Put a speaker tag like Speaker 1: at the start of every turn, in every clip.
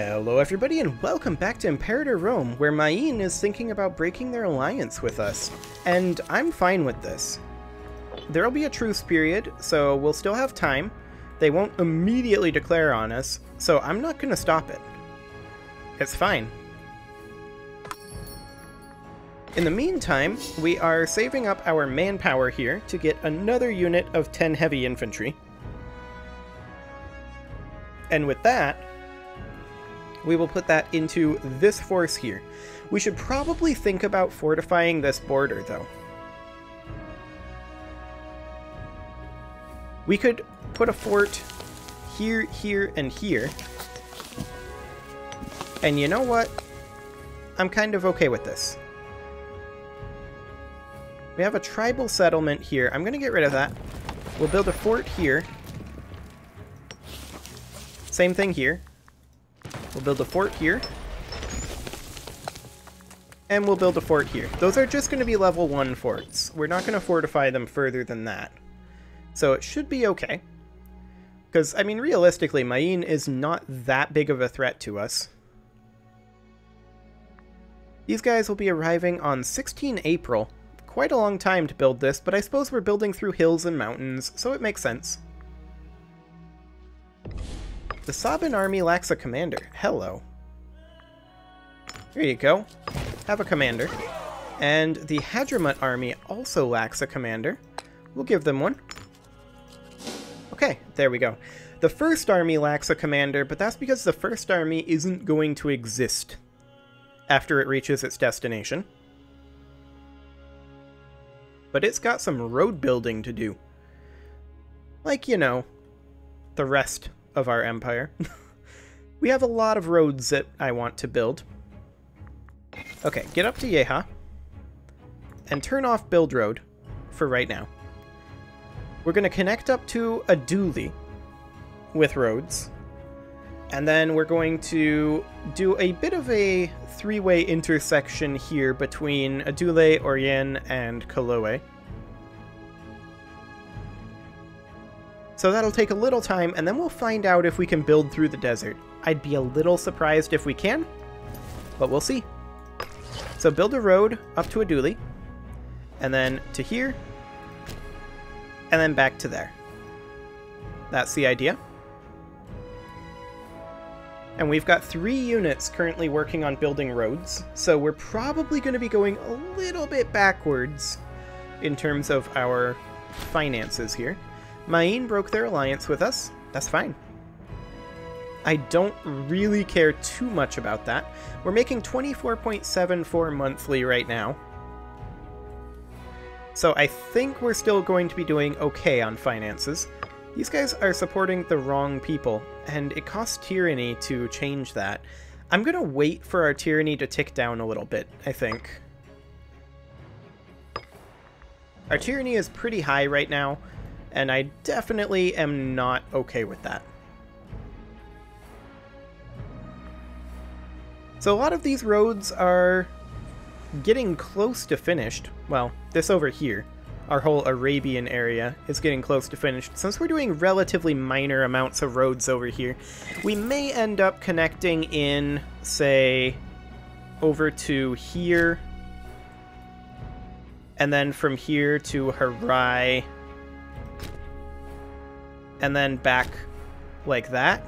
Speaker 1: Hello everybody and welcome back to Imperator Rome, where Maine is thinking about breaking their alliance with us. And I'm fine with this. There'll be a truce period, so we'll still have time. They won't immediately declare on us, so I'm not gonna stop it. It's fine. In the meantime, we are saving up our manpower here to get another unit of 10 heavy infantry. And with that, we will put that into this force here. We should probably think about fortifying this border, though. We could put a fort here, here, and here. And you know what? I'm kind of okay with this. We have a tribal settlement here. I'm going to get rid of that. We'll build a fort here. Same thing here. We'll build a fort here. And we'll build a fort here. Those are just going to be level 1 forts. We're not going to fortify them further than that. So it should be okay. Because, I mean, realistically, Maine is not that big of a threat to us. These guys will be arriving on 16 April. Quite a long time to build this, but I suppose we're building through hills and mountains, so it makes sense. The Sabin army lacks a commander. Hello. Here you go. Have a commander. And the Hadramut army also lacks a commander. We'll give them one. Okay, there we go. The first army lacks a commander, but that's because the first army isn't going to exist after it reaches its destination. But it's got some road building to do. Like, you know, the rest of our empire. we have a lot of roads that I want to build. Okay, get up to Yeha. And turn off build road for right now. We're going to connect up to Aduli with roads. And then we're going to do a bit of a three-way intersection here between Adule, Orien, and Koloe. So that'll take a little time, and then we'll find out if we can build through the desert. I'd be a little surprised if we can, but we'll see. So build a road up to Aduli, and then to here, and then back to there. That's the idea. And we've got three units currently working on building roads, so we're probably going to be going a little bit backwards in terms of our finances here. Maine broke their alliance with us. That's fine. I don't really care too much about that. We're making 24.74 monthly right now. So I think we're still going to be doing okay on finances. These guys are supporting the wrong people, and it costs tyranny to change that. I'm going to wait for our tyranny to tick down a little bit, I think. Our tyranny is pretty high right now, and I definitely am not okay with that. So a lot of these roads are getting close to finished. Well, this over here, our whole Arabian area, is getting close to finished. Since we're doing relatively minor amounts of roads over here, we may end up connecting in, say, over to here, and then from here to Harai, and then back like that.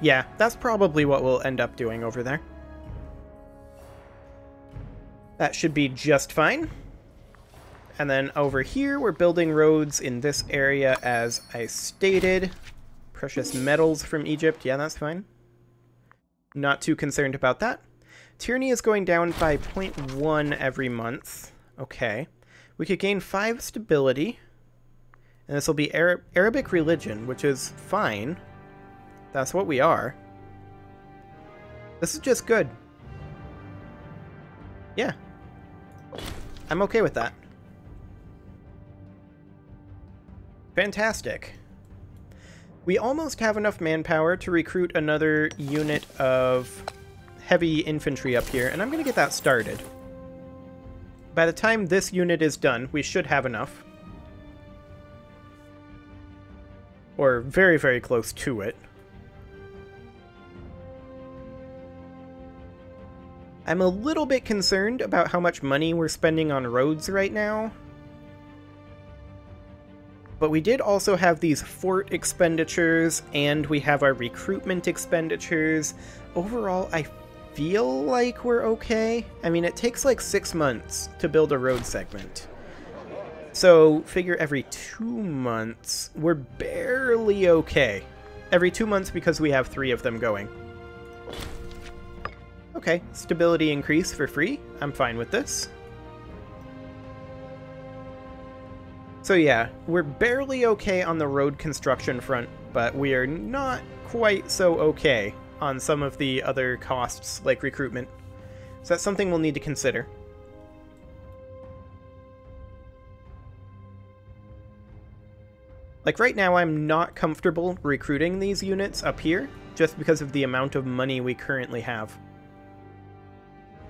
Speaker 1: Yeah, that's probably what we'll end up doing over there. That should be just fine. And then over here, we're building roads in this area as I stated. Precious metals from Egypt. Yeah, that's fine. Not too concerned about that. Tyranny is going down by 0.1 every month. Okay. We could gain 5 stability. And this will be Arab Arabic religion, which is fine. That's what we are. This is just good. Yeah. I'm okay with that. Fantastic. We almost have enough manpower to recruit another unit of heavy infantry up here, and I'm going to get that started. By the time this unit is done, we should have enough. or very, very close to it. I'm a little bit concerned about how much money we're spending on roads right now. But we did also have these fort expenditures, and we have our recruitment expenditures. Overall, I feel like we're okay. I mean, it takes like six months to build a road segment. So, figure every two months, we're barely okay. Every two months because we have three of them going. Okay, stability increase for free. I'm fine with this. So yeah, we're barely okay on the road construction front, but we are not quite so okay on some of the other costs, like recruitment. So that's something we'll need to consider. Like right now, I'm not comfortable recruiting these units up here, just because of the amount of money we currently have.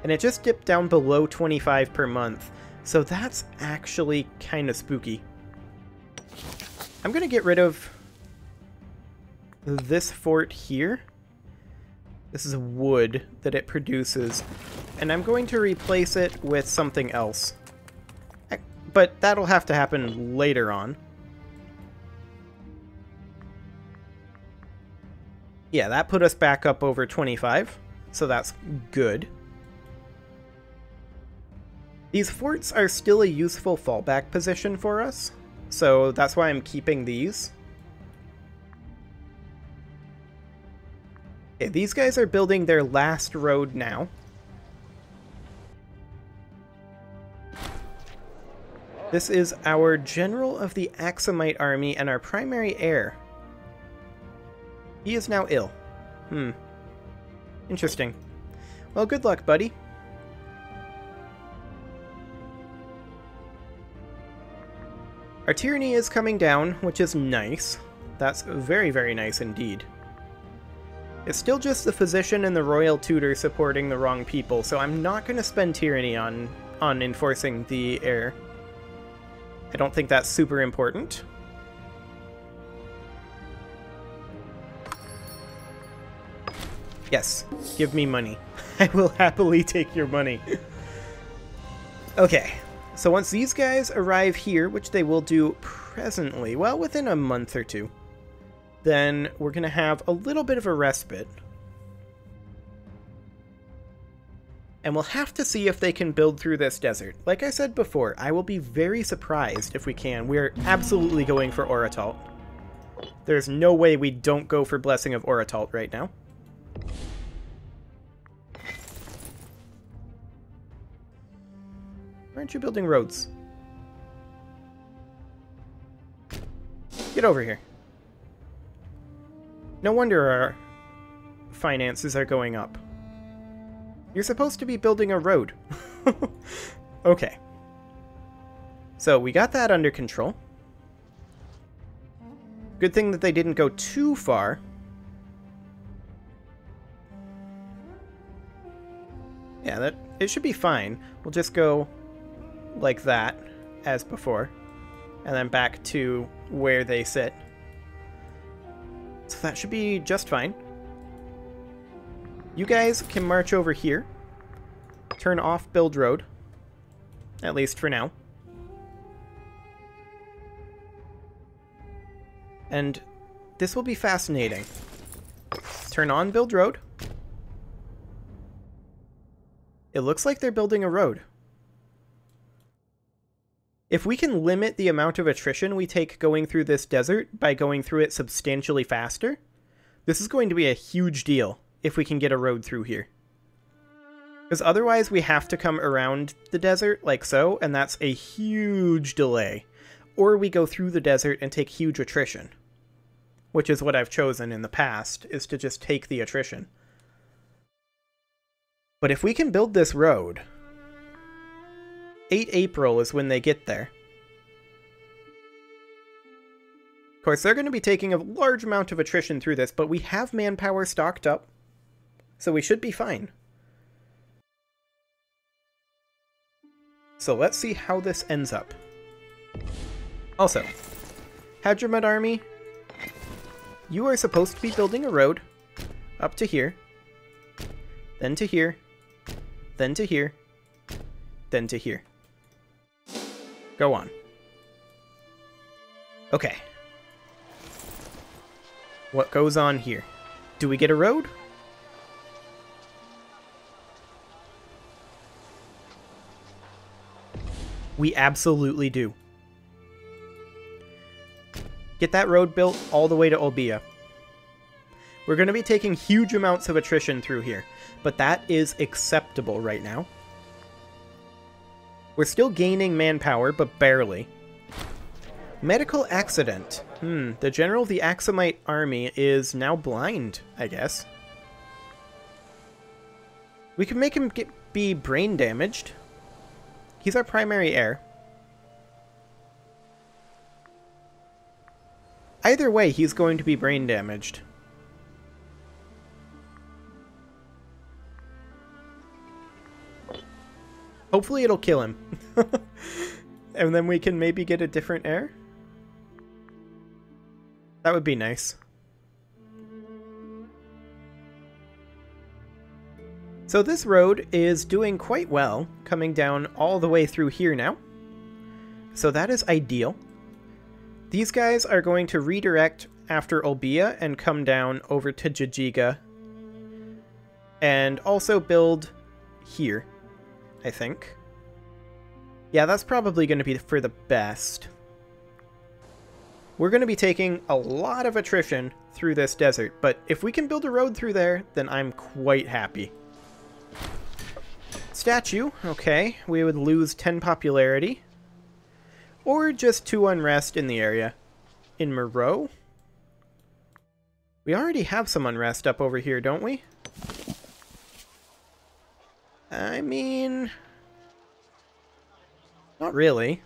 Speaker 1: And it just dipped down below 25 per month, so that's actually kind of spooky. I'm going to get rid of this fort here. This is wood that it produces, and I'm going to replace it with something else. Eh, but that'll have to happen later on. Yeah, that put us back up over 25, so that's good. These forts are still a useful fallback position for us, so that's why I'm keeping these. Okay, these guys are building their last road now. This is our General of the Axumite Army and our primary heir. He is now ill. Hmm. Interesting. Well, good luck, buddy. Our tyranny is coming down, which is nice. That's very, very nice indeed. It's still just the physician and the royal tutor supporting the wrong people, so I'm not going to spend tyranny on, on enforcing the heir. I don't think that's super important. Yes, give me money. I will happily take your money. okay, so once these guys arrive here, which they will do presently, well, within a month or two, then we're going to have a little bit of a respite. And we'll have to see if they can build through this desert. Like I said before, I will be very surprised if we can. We're absolutely going for Orotalt. There's no way we don't go for Blessing of Orotalt right now. Aren't you building roads? Get over here. No wonder our finances are going up. You're supposed to be building a road. okay. So we got that under control. Good thing that they didn't go too far. Yeah, that it should be fine. We'll just go like that, as before, and then back to where they sit. So that should be just fine. You guys can march over here, turn off build road, at least for now. And this will be fascinating. Turn on build road. It looks like they're building a road. If we can limit the amount of attrition we take going through this desert by going through it substantially faster, this is going to be a huge deal if we can get a road through here. Because otherwise we have to come around the desert like so, and that's a huge delay. Or we go through the desert and take huge attrition. Which is what I've chosen in the past, is to just take the attrition. But if we can build this road, 8 April is when they get there. Of course, they're going to be taking a large amount of attrition through this, but we have manpower stocked up, so we should be fine. So let's see how this ends up. Also, Hadramut Army, you are supposed to be building a road up to here, then to here, then to here, then to here. Go on. Okay. What goes on here? Do we get a road? We absolutely do. Get that road built all the way to Olbia. We're going to be taking huge amounts of attrition through here, but that is acceptable right now. We're still gaining manpower, but barely. Medical accident. Hmm, the general of the Axumite army is now blind, I guess. We can make him get, be brain damaged. He's our primary heir. Either way, he's going to be brain damaged. Hopefully it'll kill him. and then we can maybe get a different heir? That would be nice. So this road is doing quite well, coming down all the way through here now. So that is ideal. These guys are going to redirect after Olbia and come down over to Jajiga. And also build here, I think. Yeah, that's probably going to be for the best. We're going to be taking a lot of attrition through this desert, but if we can build a road through there, then I'm quite happy. Statue, okay. We would lose 10 popularity. Or just 2 unrest in the area. In Meroe? We already have some unrest up over here, don't we? I mean... Not really.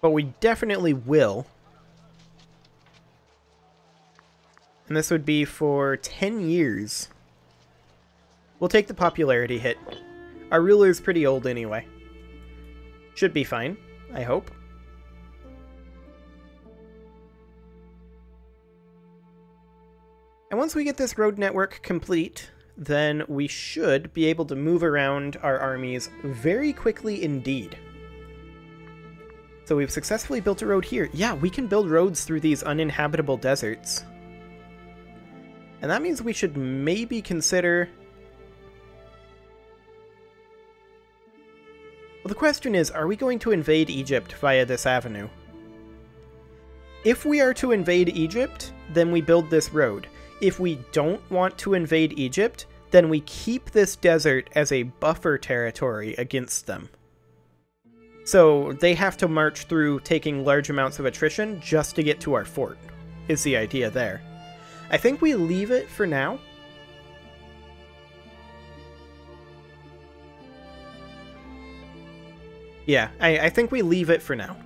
Speaker 1: But we definitely will. And this would be for 10 years. We'll take the popularity hit. Our ruler's pretty old anyway. Should be fine, I hope. And once we get this road network complete, then we should be able to move around our armies very quickly indeed. So we've successfully built a road here. Yeah, we can build roads through these uninhabitable deserts. And that means we should maybe consider Well, the question is, are we going to invade Egypt via this avenue? If we are to invade Egypt, then we build this road. If we don't want to invade Egypt, then we keep this desert as a buffer territory against them. So they have to march through taking large amounts of attrition just to get to our fort, is the idea there. I think we leave it for now Yeah, I, I think we leave it for now.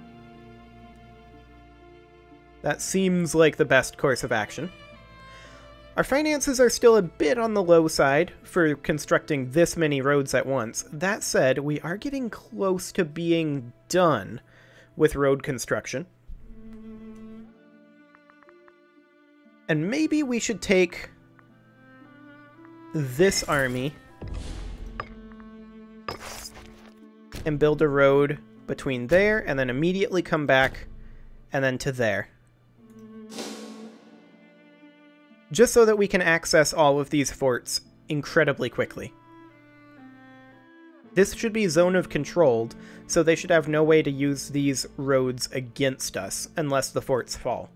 Speaker 1: That seems like the best course of action. Our finances are still a bit on the low side for constructing this many roads at once. That said, we are getting close to being done with road construction. And maybe we should take this army and build a road between there and then immediately come back and then to there. Just so that we can access all of these forts incredibly quickly. This should be zone of controlled, so they should have no way to use these roads against us unless the forts fall.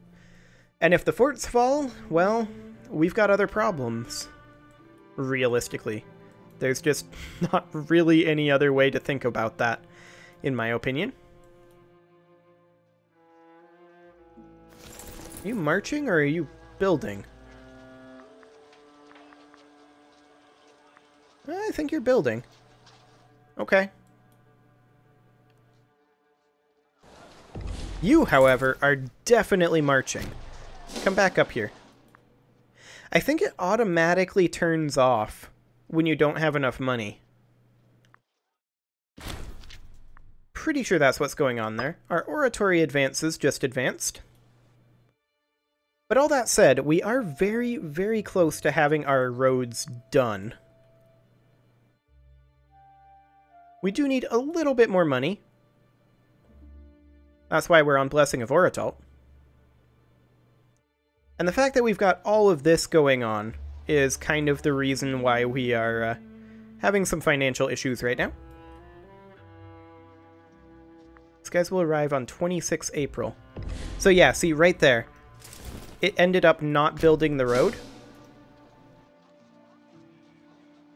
Speaker 1: And if the forts fall, well, we've got other problems. Realistically. There's just not really any other way to think about that, in my opinion. Are you marching or are you building? Eh, I think you're building. Okay. You, however, are definitely marching. Come back up here. I think it automatically turns off when you don't have enough money. Pretty sure that's what's going on there. Our oratory advances just advanced. But all that said, we are very, very close to having our roads done. We do need a little bit more money. That's why we're on Blessing of Orotalt. And the fact that we've got all of this going on is kind of the reason why we are uh, having some financial issues right now. These guys will arrive on 26 April. So yeah, see right there. It ended up not building the road.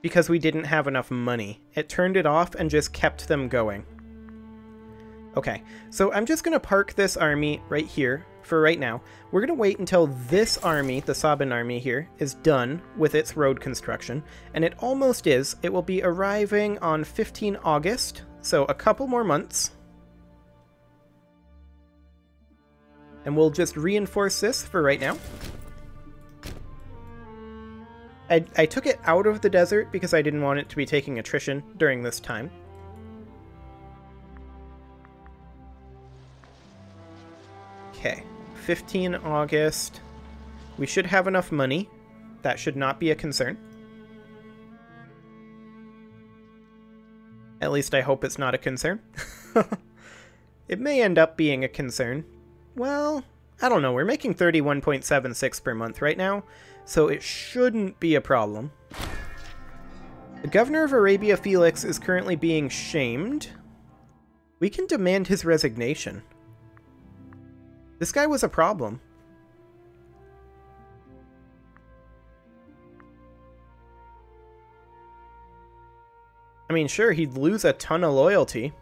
Speaker 1: Because we didn't have enough money. It turned it off and just kept them going. Okay, so I'm just going to park this army right here for right now. We're going to wait until this army, the Sabin army here, is done with its road construction. And it almost is. It will be arriving on 15 August, so a couple more months. And we'll just reinforce this for right now. I, I took it out of the desert because I didn't want it to be taking attrition during this time. Okay, 15 August. We should have enough money. That should not be a concern. At least I hope it's not a concern. it may end up being a concern. Well, I don't know. We're making 31.76 per month right now, so it shouldn't be a problem. The governor of Arabia Felix is currently being shamed. We can demand his resignation. This guy was a problem. I mean, sure, he'd lose a ton of loyalty,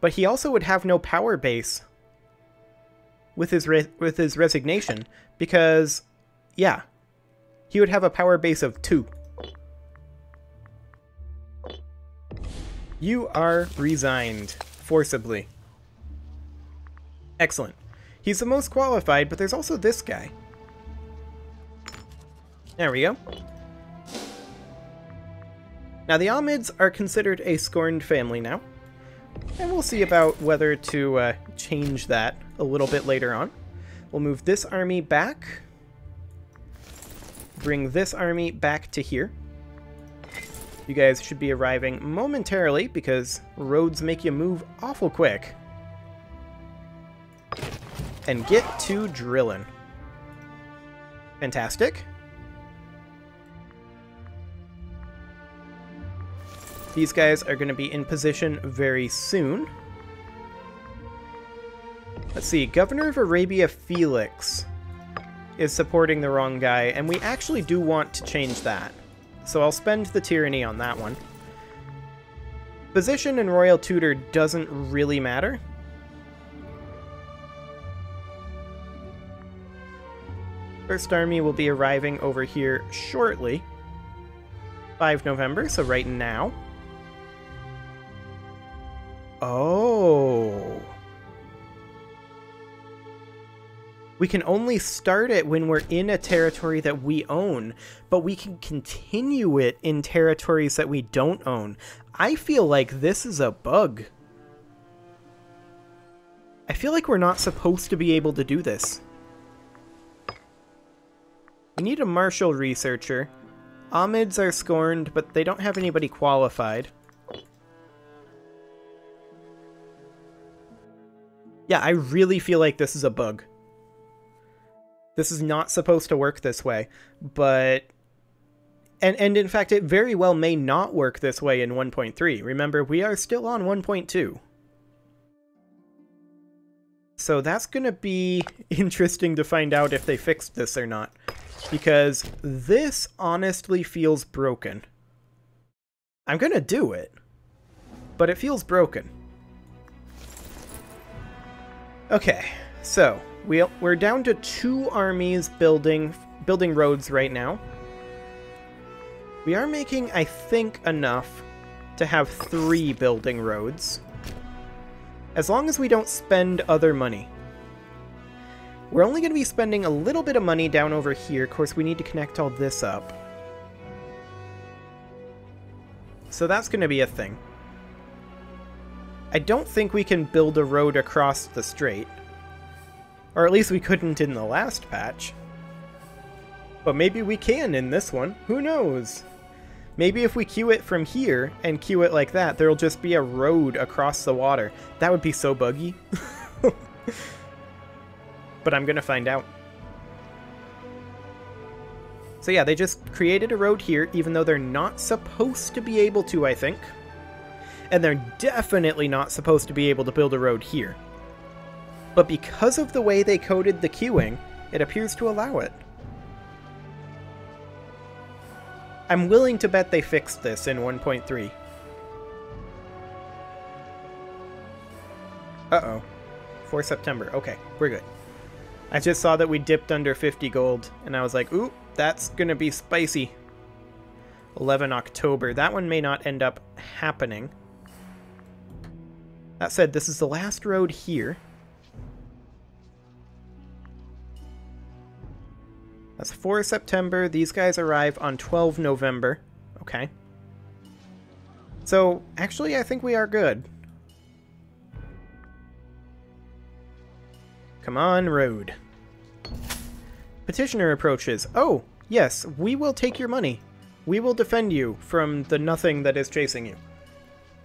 Speaker 1: but he also would have no power base with his with his resignation because, yeah, he would have a power base of two. You are resigned forcibly. Excellent. He's the most qualified, but there's also this guy. There we go. Now, the Ahmeds are considered a scorned family now. And we'll see about whether to uh, change that a little bit later on. We'll move this army back. Bring this army back to here. You guys should be arriving momentarily because roads make you move awful quick and get to drilling. Fantastic. These guys are going to be in position very soon. Let's see, Governor of Arabia Felix is supporting the wrong guy, and we actually do want to change that. So I'll spend the tyranny on that one. Position in Royal Tutor doesn't really matter. First Army will be arriving over here shortly. 5 November, so right now. Oh. We can only start it when we're in a territory that we own, but we can continue it in territories that we don't own. I feel like this is a bug. I feel like we're not supposed to be able to do this. We need a martial researcher. Ahmeds are scorned, but they don't have anybody qualified. Yeah, I really feel like this is a bug. This is not supposed to work this way, but... And, and in fact, it very well may not work this way in 1.3. Remember, we are still on 1.2. So that's going to be interesting to find out if they fixed this or not because this honestly feels broken. I'm gonna do it, but it feels broken. Okay, so we we're down to two armies building building roads right now. We are making, I think, enough to have three building roads. As long as we don't spend other money. We're only going to be spending a little bit of money down over here. Of course, we need to connect all this up. So that's going to be a thing. I don't think we can build a road across the strait. Or at least we couldn't in the last patch. But maybe we can in this one. Who knows? Maybe if we queue it from here and queue it like that, there'll just be a road across the water. That would be so buggy. but I'm gonna find out. So yeah, they just created a road here, even though they're not supposed to be able to, I think. And they're definitely not supposed to be able to build a road here. But because of the way they coded the queuing, it appears to allow it. I'm willing to bet they fixed this in 1.3. Uh-oh. For September. Okay, we're good. I just saw that we dipped under 50 gold, and I was like, ooh, that's gonna be spicy. 11 October. That one may not end up happening. That said, this is the last road here. That's 4 September. These guys arrive on 12 November. Okay. So, actually, I think we are good. Come on, road. Petitioner approaches. Oh, yes, we will take your money. We will defend you from the nothing that is chasing you.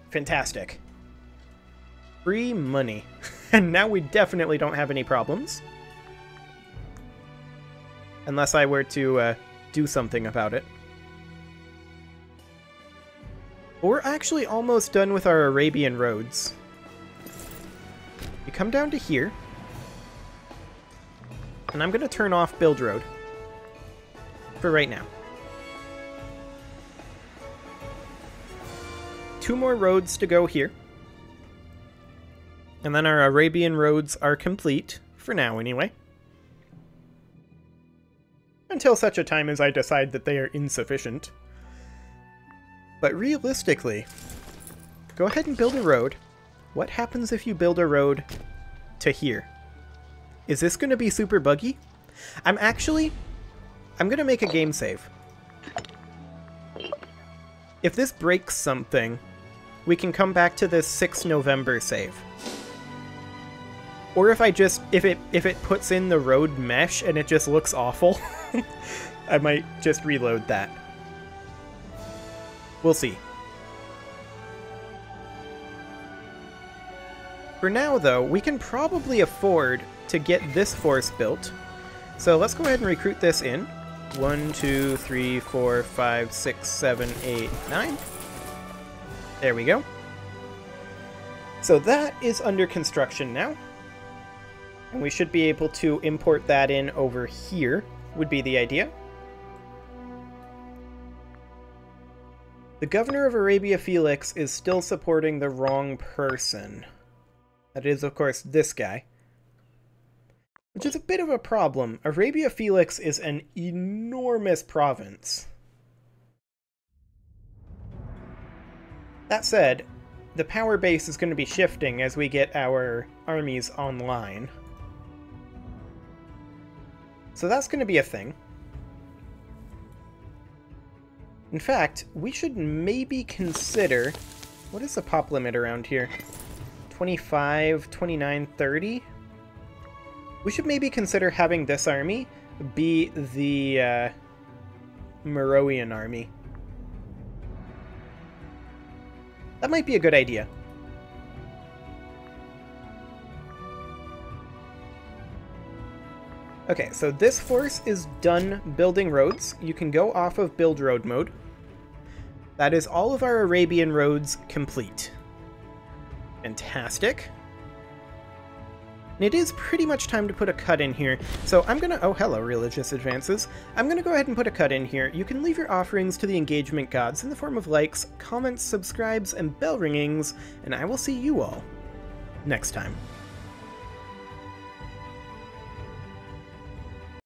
Speaker 1: Fantastic. Free money. and now we definitely don't have any problems. Unless I were to uh, do something about it. We're actually almost done with our Arabian roads. You come down to here. And I'm going to turn off Build Road. For right now. Two more roads to go here. And then our Arabian roads are complete, for now anyway. Until such a time as I decide that they are insufficient. But realistically, go ahead and build a road. What happens if you build a road to here? Is this going to be super buggy? I'm actually... I'm going to make a game save. If this breaks something, we can come back to this 6 November save. Or if I just... If it, if it puts in the road mesh and it just looks awful, I might just reload that. We'll see. For now, though, we can probably afford to get this force built. So let's go ahead and recruit this in. One, two, three, four, five, six, seven, eight, nine. There we go. So that is under construction now. And we should be able to import that in over here, would be the idea. The governor of Arabia Felix is still supporting the wrong person. That is, of course, this guy which is a bit of a problem. Arabia Felix is an enormous province. That said, the power base is going to be shifting as we get our armies online. So that's going to be a thing. In fact, we should maybe consider... What is the pop limit around here? 25, 29, 30? We should maybe consider having this army be the uh, Meroian army. That might be a good idea. Okay, so this force is done building roads. You can go off of build road mode. That is all of our Arabian roads complete. Fantastic. And it is pretty much time to put a cut in here, so I'm gonna- oh hello religious advances. I'm gonna go ahead and put a cut in here. You can leave your offerings to the engagement gods in the form of likes, comments, subscribes, and bell ringings, and I will see you all next time.